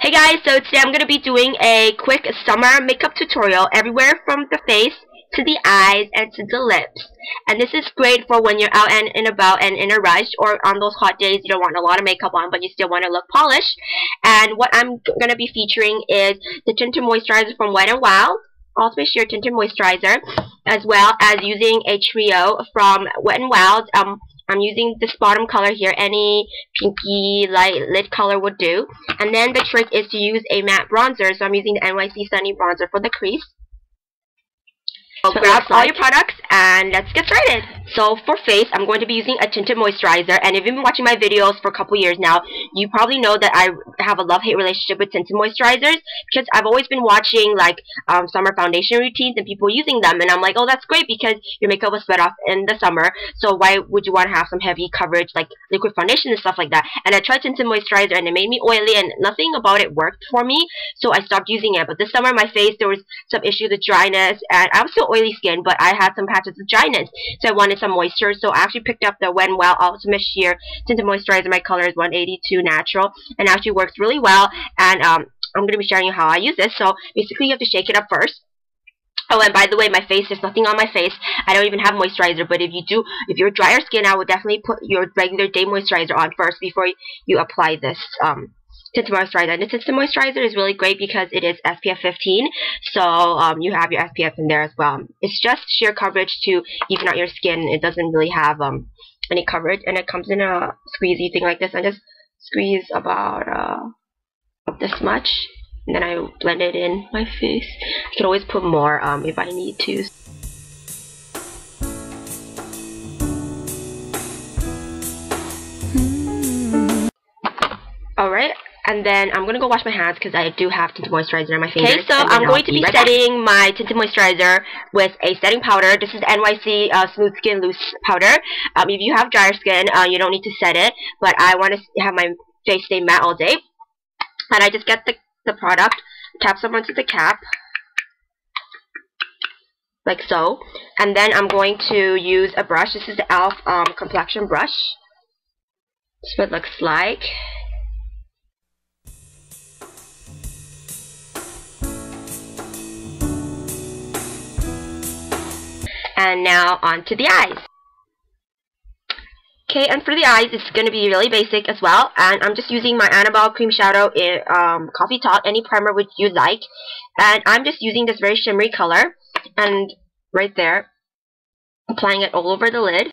Hey guys, so today I'm going to be doing a quick summer makeup tutorial everywhere from the face to the eyes and to the lips. And this is great for when you're out and, and about and in a rush or on those hot days you don't want a lot of makeup on but you still want to look polished. And what I'm going to be featuring is the Tinted Moisturizer from Wet n Wild. Ultimate Sheer Tinted Moisturizer as well as using a trio from Wet n Wild. Um, I'm using this bottom color here. Any pinky light lid color would do. And then the trick is to use a matte bronzer. So I'm using the NYC Sunny Bronzer for the crease. So grab all your products and let's get started. So for face, I'm going to be using a tinted moisturizer. And if you've been watching my videos for a couple years now, you probably know that I have a love-hate relationship with tinted moisturizers because I've always been watching like um, summer foundation routines and people using them. And I'm like, oh, that's great because your makeup was sweat off in the summer. So why would you want to have some heavy coverage like liquid foundation and stuff like that? And I tried tinted moisturizer and it made me oily and nothing about it worked for me. So I stopped using it. But this summer, my face, there was some issue with dryness and I was still oily skin, but I had some patches of dryness. So I wanted some moisture. So I actually picked up the Wild Ultimate Sheer Tinted Moisturizer. My color is 182 Natural. And actually works really well. And um, I'm going to be showing you how I use this. So basically you have to shake it up first. Oh, and by the way, my face, there's nothing on my face. I don't even have moisturizer, but if you do, if you're drier skin, I would definitely put your regular day moisturizer on first before you apply this um, tinted moisturizer. And the tinted moisturizer is really great because it is SPF 15, so um, you have your SPF in there as well. It's just sheer coverage to even out your skin. It doesn't really have um, any coverage, and it comes in a squeezy thing like this. I just squeeze about uh, this much, and then I blend it in my face. I can always put more um, if I need to. And then I'm going to go wash my hands because I do have tinted moisturizer on my fingers. Okay, so I'm going to be right setting back. my tinted moisturizer with a setting powder. This is NYC uh, Smooth Skin Loose Powder. Um, if you have drier skin, uh, you don't need to set it, but I want to have my face stay matte all day. And I just get the, the product, tap some onto the cap, like so. And then I'm going to use a brush. This is the e.l.f. Um, complexion brush. This is what it looks like. And now on to the eyes. Okay, and for the eyes, it's going to be really basic as well. And I'm just using my Annabelle Cream Shadow in um, Coffee Talk, any primer which you like. And I'm just using this very shimmery color. And right there, applying it all over the lid.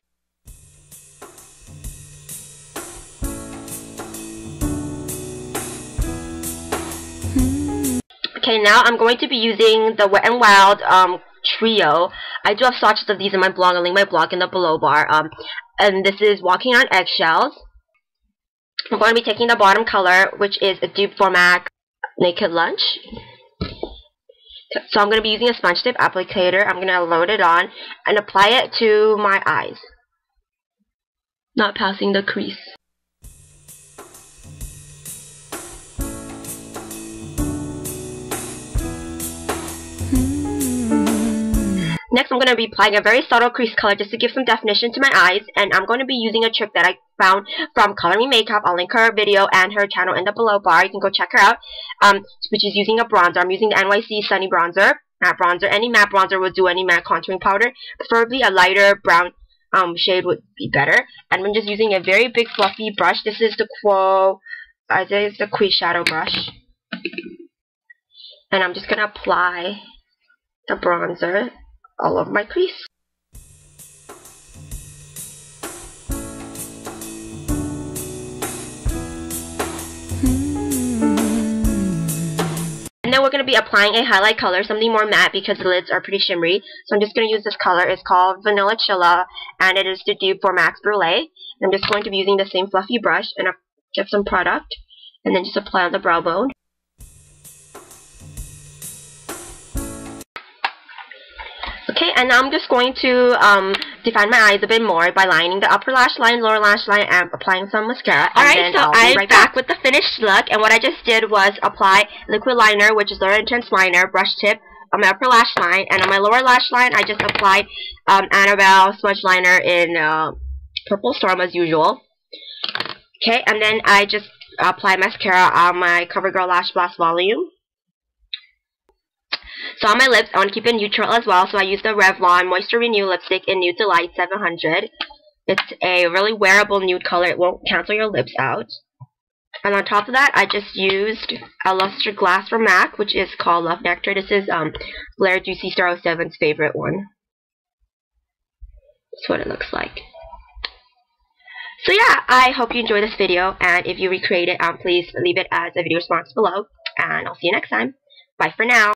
Okay, now I'm going to be using the Wet n Wild um, trio. I do have swatches of these in my blog. I'll link my blog in the below bar. Um, and this is Walking on Eggshells. I'm going to be taking the bottom color, which is a dupe for MAC Naked Lunch. So I'm going to be using a sponge tip applicator. I'm going to load it on and apply it to my eyes. Not passing the crease. Next, I'm going to be applying a very subtle crease color just to give some definition to my eyes. And I'm going to be using a trick that I found from Color Me Makeup. I'll link her video and her channel in the below bar. You can go check her out. Um, which is using a bronzer. I'm using the NYC Sunny Bronzer. Matte bronzer. Any matte bronzer will do any matte contouring powder. Preferably a lighter brown um, shade would be better. And I'm just using a very big fluffy brush. This is the Quo, uh, this is the Queen Shadow brush. And I'm just going to apply the bronzer all of my crease. Hmm. And then we're going to be applying a highlight color, something more matte because the lids are pretty shimmery. So I'm just going to use this color. It's called Vanilla Chilla and it is the dupe for MAC's Brule. I'm just going to be using the same fluffy brush and get some product and then just apply on the brow bone. And now I'm just going to um, define my eyes a bit more by lining the upper lash line, lower lash line, and applying some mascara. Alright, so I'm right back, back with the finished look, and what I just did was apply liquid liner, which is L'Oréal Intense Liner, brush tip, on my upper lash line, and on my lower lash line, I just applied um, Annabelle Smudge Liner in uh, Purple Storm as usual. Okay, and then I just apply mascara on my CoverGirl Lash Blast Volume. So on my lips, I want to keep it neutral as well, so I use the Revlon Moisture Renew Lipstick in Nude Delight 700. It's a really wearable nude color. It won't cancel your lips out. And on top of that, I just used a Lustreglass from MAC, which is called Love Nectar. This is um, Blair Juicystar07's favorite one. That's what it looks like. So yeah, I hope you enjoyed this video, and if you recreate it, um, please leave it as a video response below, and I'll see you next time. Bye for now.